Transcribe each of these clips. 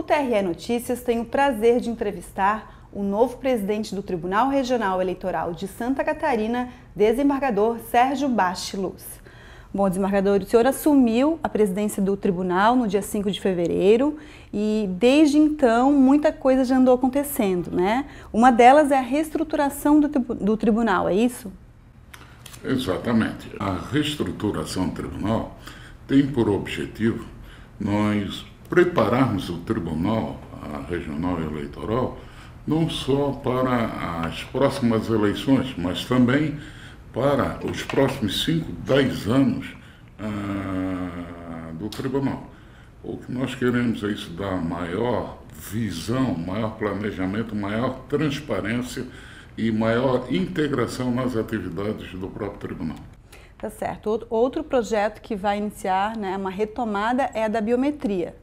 O TRE Notícias tem o prazer de entrevistar o novo presidente do Tribunal Regional Eleitoral de Santa Catarina, desembargador Sérgio Bastiluz. Bom, desembargador, o senhor assumiu a presidência do tribunal no dia 5 de fevereiro e desde então muita coisa já andou acontecendo, né? Uma delas é a reestruturação do, do tribunal, é isso? Exatamente. A reestruturação do tribunal tem por objetivo nós prepararmos o tribunal regional eleitoral não só para as próximas eleições, mas também para os próximos 5, 10 anos ah, do tribunal. O que nós queremos é isso dar maior visão, maior planejamento, maior transparência e maior integração nas atividades do próprio tribunal. Tá certo. Outro projeto que vai iniciar né, uma retomada é a da biometria.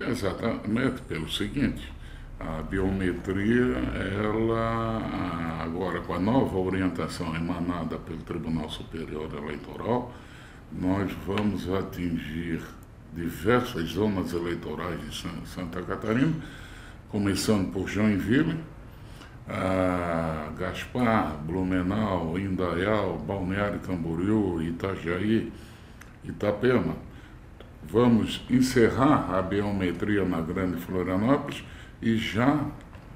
Exatamente, pelo seguinte, a biometria, ela agora com a nova orientação emanada pelo Tribunal Superior Eleitoral, nós vamos atingir diversas zonas eleitorais de Santa Catarina, começando por Joinville, Gaspar, Blumenau, Indaial, Balneário Camboriú, Itajaí, Itapema. Vamos encerrar a biometria na Grande Florianópolis e já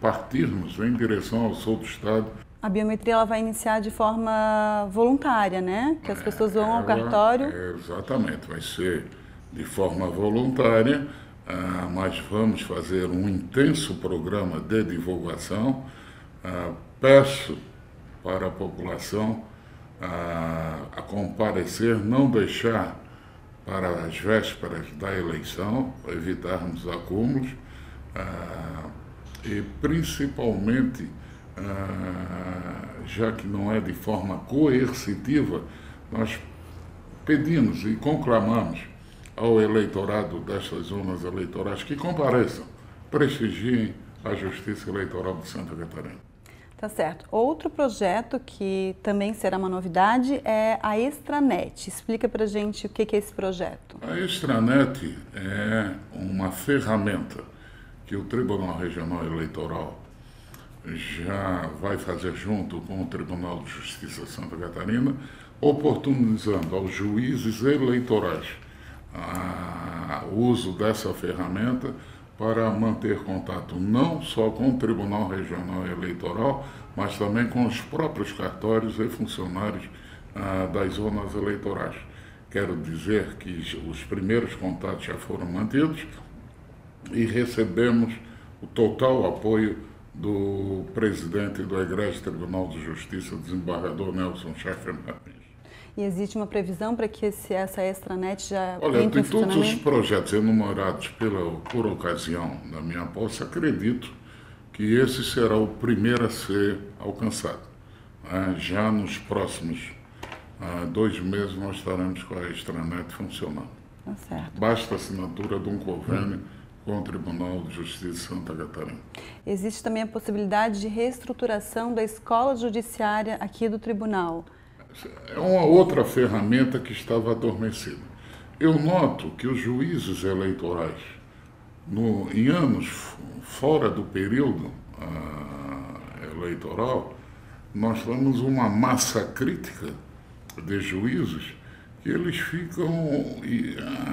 partirmos em direção ao sul do estado. A biometria ela vai iniciar de forma voluntária, né? Que as pessoas vão ao cartório. É, exatamente, vai ser de forma voluntária, ah, mas vamos fazer um intenso programa de divulgação ah, peço para a população ah, a comparecer, não deixar para as vésperas da eleição, evitarmos acúmulos, ah, e principalmente, já que não é de forma coercitiva, nós pedimos e conclamamos ao eleitorado destas zonas eleitorais que compareçam, prestigiem a Justiça Eleitoral de Santa Catarina. Tá certo. Outro projeto que também será uma novidade é a Extranet. Explica para gente o que é esse projeto. A Extranet é uma ferramenta que o Tribunal Regional Eleitoral já vai fazer junto com o Tribunal de Justiça de Santa Catarina, oportunizando aos juízes eleitorais o uso dessa ferramenta para manter contato não só com o Tribunal Regional Eleitoral, mas também com os próprios cartórios e funcionários ah, das zonas eleitorais. Quero dizer que os primeiros contatos já foram mantidos e recebemos o total apoio do presidente do Egrégio Tribunal de Justiça, desembargador Nelson Schaeffer Martins. E existe uma previsão para que esse, essa extranet já Olha, entre de todos os projetos enumerados pela, por ocasião da minha posse, acredito que esse será o primeiro a ser alcançado. Né? Já nos próximos ah, dois meses nós estaremos com a extranet funcionando. Tá certo. Basta a assinatura de um convênio com o Tribunal de Justiça de Santa Catarina. Existe também a possibilidade de reestruturação da escola judiciária aqui do tribunal é uma outra ferramenta que estava adormecida. Eu noto que os juízes eleitorais, no, em anos fora do período ah, eleitoral, nós temos uma massa crítica de juízes que eles ficam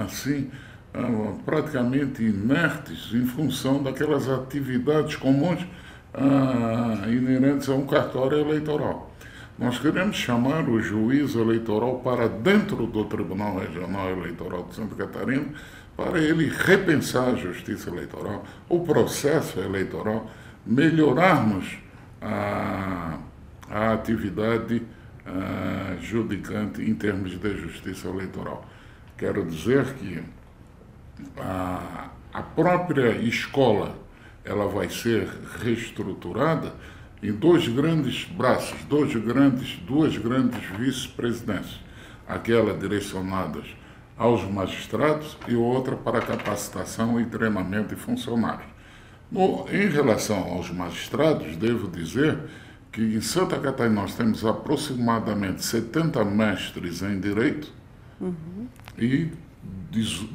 assim ah, praticamente inertes em função daquelas atividades comuns ah, inerentes a um cartório eleitoral. Nós queremos chamar o juiz eleitoral para dentro do Tribunal Regional Eleitoral de Santa Catarina para ele repensar a justiça eleitoral, o processo eleitoral, melhorarmos a, a atividade a, judicante em termos de justiça eleitoral. Quero dizer que a, a própria escola ela vai ser reestruturada em dois grandes braços, dois grandes, duas grandes vice-presidências, aquela direcionadas aos magistrados e outra para capacitação e treinamento de funcionários. No, em relação aos magistrados, devo dizer que em Santa Catarina nós temos aproximadamente 70 mestres em direito uhum. e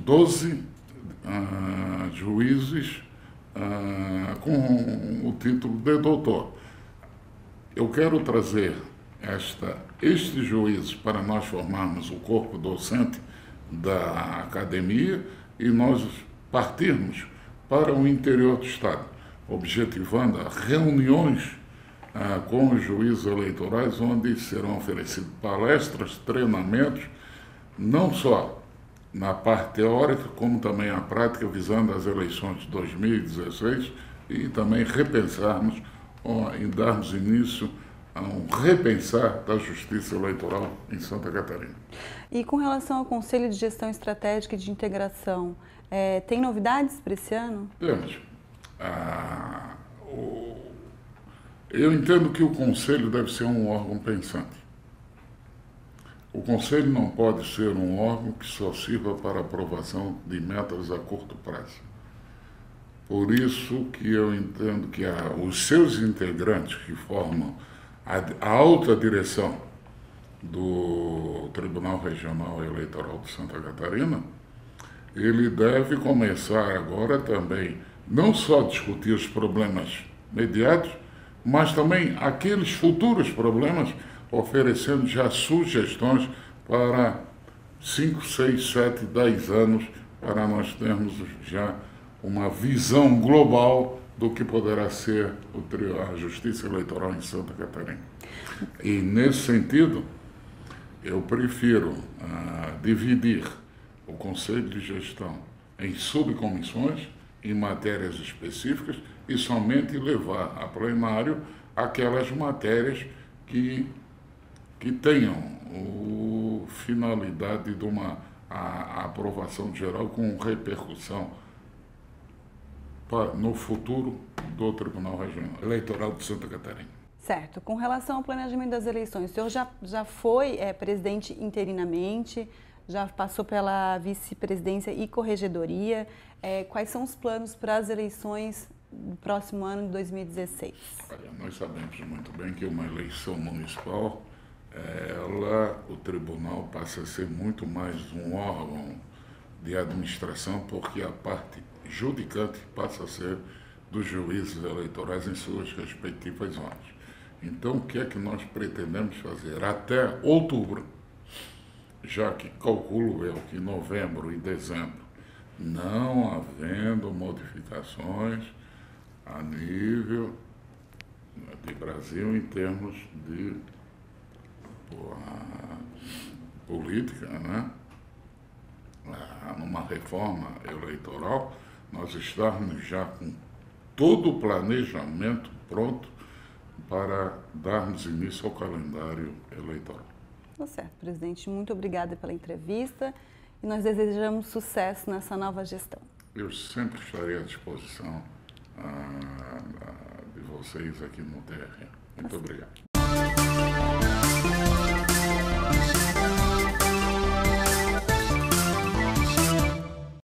12 uh, juízes ah, com o título de doutor. Eu quero trazer esta, este juízo para nós formarmos o corpo docente da academia e nós partirmos para o interior do Estado, objetivando reuniões ah, com os juízes eleitorais, onde serão oferecidas palestras, treinamentos, não só na parte teórica, como também a prática, visando as eleições de 2016 e também repensarmos em darmos início a um repensar da justiça eleitoral em Santa Catarina. E com relação ao Conselho de Gestão Estratégica e de Integração, é, tem novidades para esse ano? Temos. Ah, o, eu entendo que o Conselho deve ser um órgão pensante. O Conselho não pode ser um órgão que só sirva para aprovação de metas a curto prazo. Por isso que eu entendo que a, os seus integrantes que formam a, a alta direção do Tribunal Regional Eleitoral de Santa Catarina, ele deve começar agora também não só discutir os problemas imediatos, mas também aqueles futuros problemas, oferecendo já sugestões para 5, 6, 7, 10 anos, para nós termos já uma visão global do que poderá ser a justiça eleitoral em Santa Catarina. E, nesse sentido, eu prefiro uh, dividir o Conselho de Gestão em subcomissões, em matérias específicas, e somente levar a plenário aquelas matérias que, que tenham o, finalidade de uma a, a aprovação geral com repercussão no futuro do Tribunal Regional Eleitoral de Santa Catarina. Certo. Com relação ao planejamento das eleições, o senhor já, já foi é, presidente interinamente, já passou pela vice-presidência e corregedoria. É, quais são os planos para as eleições do próximo ano de 2016? Olha, nós sabemos muito bem que uma eleição municipal, ela, o tribunal passa a ser muito mais um órgão de administração, porque a parte judicante passa a ser dos juízes eleitorais em suas respectivas zonas. Então, o que é que nós pretendemos fazer? Até outubro, já que calculo eu que novembro e dezembro, não havendo modificações a nível de Brasil em termos de política, né? numa reforma eleitoral, nós estamos já com todo o planejamento pronto para darmos início ao calendário eleitoral. Tá certo, presidente. Muito obrigada pela entrevista e nós desejamos sucesso nessa nova gestão. Eu sempre estarei à disposição ah, de vocês aqui no TR. Muito tá obrigado.